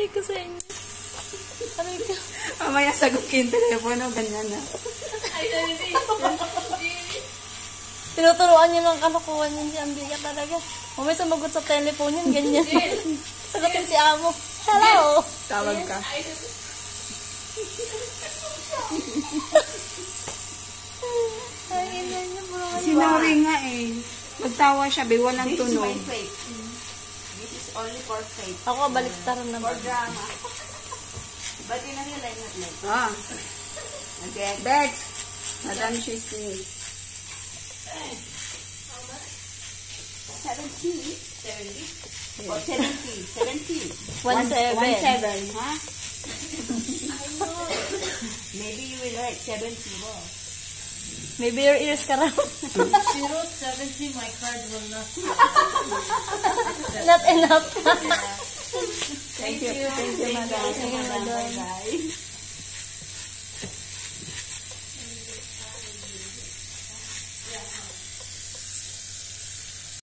Aray ko sa inyo. Aray ko. Mamaya sagot ko yung telepono, ganyan na. Tinuturuan niyo ng kalukuhan yun si Ambika talaga. Mamaya sumagot sa telephone yun, ganyan. Sagutin si Amo. Hello! Tawag ka. Ay, ina niya, bro. Nga eh. Magtawa siya, be, walang This is tunog. my faith. This is only for faith. Ako, baliktaran For naman. drama. But in a real life, not like. Ah, Again. Bex. Madam she's me. 70? 70? Or 70? 70? One seven. One seven, ha? Maybe you will write 70 more. Maybe your ears ka raw. She wrote 70, my card will not. Not enough. Thank you. Thank you, madam. Thank you, madam. Bye-bye.